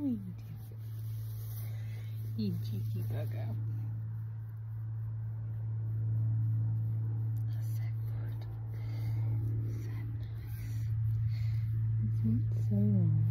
Are you doing? You cheeky bugger. That's so good. Nice. Isn't so nice?